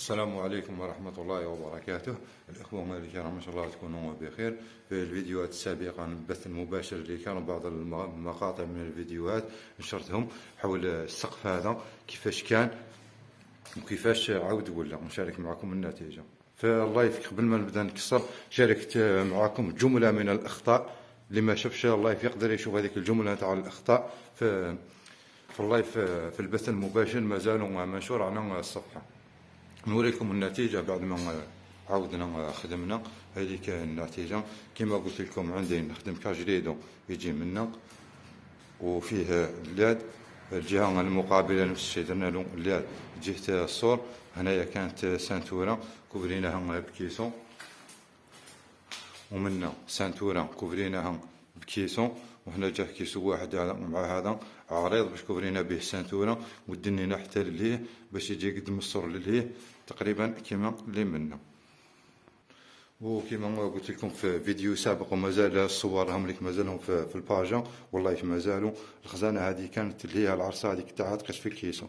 السلام عليكم ورحمة الله وبركاته. الإخوة الكرام إن شاء الله تكونوا بخير. في الفيديوهات السابقة البث المباشر اللي كان بعض المقاطع من الفيديوهات نشرتهم حول السقف هذا كيفاش كان وكيفاش عاود ولا نشارك معكم النتيجة. فال live قبل ما نبدأ نكسر شاركت معكم جملة من الأخطاء. اللي ما شافش ال live يقدر يشوف هذيك الجملة تاع الأخطاء. في في ال live في البث المباشر مازالوا منشور على الصفحة. نوريكم النتيجة بعد ما عاودنا خدمنا. هذيك النتيجة كما قلت لكم عندي نخدم cage rideau يجي منا وفيه ال LED الجهة المقابلة نفس الشيء درنا له ال LED. جهة الصور هنايا كانت ceinture كوفريناها ب caisson ومنا ceinture كوفريناها بكيسون وهنا جاه كيسو واحد مع هذا. عريض باش كوفرينا به سانتورا ودنينا حتى لليه باش يجي قد مصر لليه تقريبا كيما اللي منا. وكما قلت لكم في فيديو سابق ومازال الصور هم لك مازالهم في, في الباجا والله مازالوا الخزانة هذه كانت اللي هي العرسه هذيك تاعها تقيس في كيسه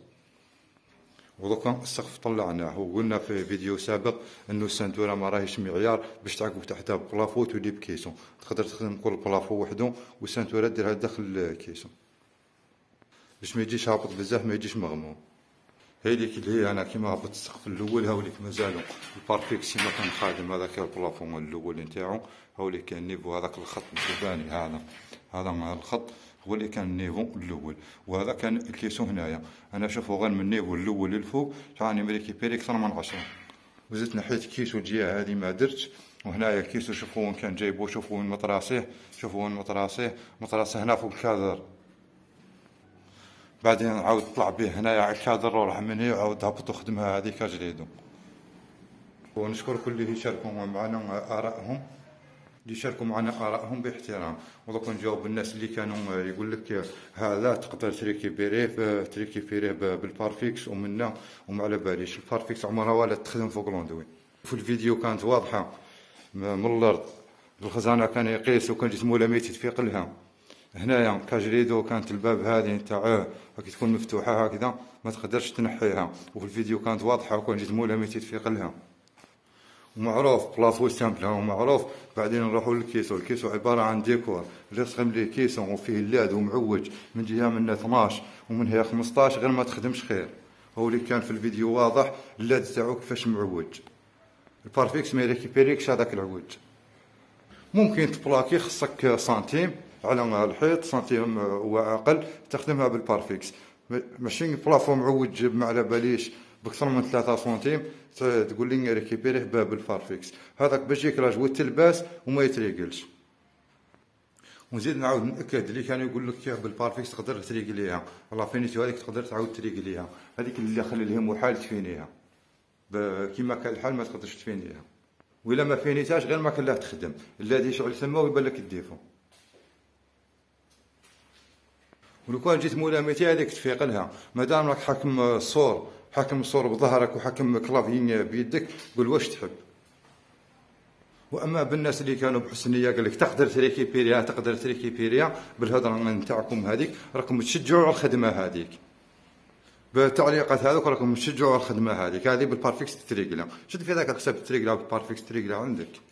ودوكا السقف طلعناه. وقلنا في فيديو سابق إنه السنتوره ما راهيش معيار باش تعقب تحتها بلافو تولي بكيسون تقدر تخدم كل plafond وحده و ال ceinture ديرها داخل ال caisson باش ما يجيش هابط بزاف ما يجيش مغموم. هذيك اللي هي أنا كيما هبط السقف الأول هاوليك مازالو. ال Perlfix ما كان خادم هذاك ال plafond الأول نتاعو. هاوليك كان niveau هذاك الخط الشوفاني هذا. هذا الخط هو اللي كان ال niveau الأول. وهذا كان ال caisson هنايا. أنا شوفو غير من ال niveau الأول للفوق راني مريكيبيري أكثر من عشرة وزدت نحيت caisson الجهة هذه ما درتش. وهنايا ال caisson شوفوا وين كان جايبو شوفوا وين مطراسيه شوفوا وين مطراسيه مطراسه هنا فوق الكادر بعدين عاود طلع به هنايا على الكادر وراح من هنا وعاود هبط خدمها هذيك جديدو ونشكر كل اللي يشاركوا معنا آرائهم اللي يشاركوا معنا آرائهم باحترام. ودوك نجاوب الناس اللي كانوا يقول لك هذا تقدر تريكيبيريه تريكيبيريه ب ال Perlfix ومنا وما على باليش. البارفيكس عمرها ولا تخدم فوق لوندوي في الفيديو كانت واضحة من الأرض. الخزانة كان يقيس وكان جسمه مولا ميت يتفيق لها هنايا كاجريدو كانت الباب هذه نتاع كي تكون مفتوحة هكذا ما تقدرش تنحيها. وفي الفيديو كانت واضحة وكان جيت مولا ميت تفيق لها ومعروف بلاصو سامبل ومعروف بعدين نروحوا للكيسو. الكيسو عبارة عن ديكور. اللي تخدم ليه كيسو وفيه اللاد ومعوج من جهة من 12 ومن هي 15 غير ما تخدمش خير. هو اللي كان في الفيديو واضح اللاد تاعو كيفاش معوج. البارفيكس ما يريكيبيريكش هذاك العوج. ممكن تبلاكي خصك سنتيم. على الحيط سنتيم واقل تخدمها بالبارفيكس. ماشي بلافون معوج ما على باليش بأكثر من 3 سنتيم تقول لي ريكيبيريه باب البارفيكس. هذاك باش يكراج والتلباس وما يتريقلش. ونزيد نعاود نأكد اللي كانوا يقول لك بالبارفيكس تقدر تريقليها والله فينيتي هذيك تقدر تعاود تريقليها هذيك اللي خلي لهم محال تفينيها كيما كان الحال ما تقدرش تفينيها وإلا ما فينيتهاش غير ما كان لا تخدم. الذي يشعل ثما ويبان لك الديفو. ولو كان جيت مولامتي هذيك تفيق لها. مادام راك حاكم الصور حاكم الصور بظهرك وحاكم كلافيين بيدك قول واش تحب؟ وأما بالناس اللي كانوا بحسن نيه قال لك تقدر تريكيبيريها تقدر تريكيبيريها بالهضرة نتاعكم هذيك راكم تشجعوا على الخدمة هذيك. بالتعليقات هذوك راكم تشجعوا على الخدمة هذيك. هذه ب ال Perlfix تريكلا شد في هذاك الحساب تريكلا ب ال Perlfix تريكلا عندك.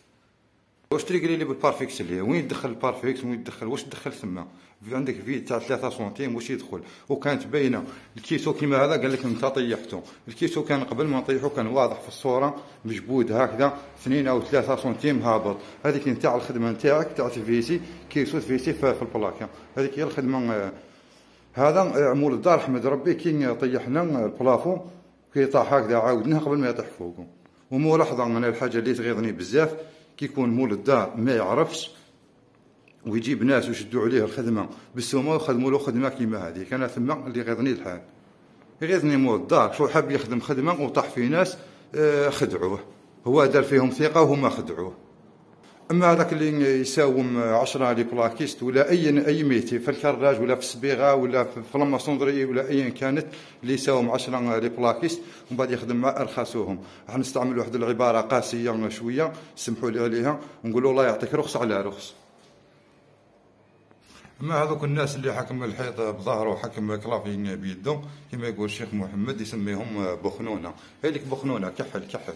واش تريكلي لي بالبارفيكس اللي وين يدخل ال Perlfix؟ وين يدخل؟ واش تدخل ثما عندك في تاع 3 سنتيم واش يدخل؟ وكانت باينة. ال caisson كيما هذا قال لك انت طيحته ال caisson كان قبل ما نطيحو كان واضح في الصورة مجبود هكذا 2 أو 3 سنتيم هابط. هذيك نتاع الخدمة نتاعك تاع تفيسي caisson تفيسي في البلاكة. هذيك هي الخدمة هذا على مول الدار. حمد ربي كي طيحنا ال plafond كي طاح هكذا عاودناه قبل ما يطيح فوقه. وملاحظه أنا الحاجة اللي تغيظني بزاف كيكون مول الدار ما يعرفش ويجيب ناس ويشدوا عليه الخدمة بالسومه ويخدموا له خدمة كيما هذه. كان ثم اللي غيظني الحال. يغيظني مول الدار شو حاب يخدم خدمة وطاح في ناس آه، خدعوه. هو دار فيهم ثقة وهما خدعوه. أما هذاك اللي يساوم 10 les plaquistes ولا أي أي métier في ال carrelage ولا في الصبيغة ولا في ال maçonnerie ولا ايا كانت اللي يساوم 10 les plaquistes ومن بعد يخدم مع ارخصوهم راح نستعمل واحد العبارة قاسية شوية سمحوا لي عليها ونقول له الله يعطيك رخص على رخص. أما هذوك الناس اللي حكم الحيط بظهره وحكم كلافي بيده كما يقول الشيخ محمد يسميهم بخنونة. هذيك بخنونة كحل كحل.